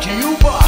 Cuba.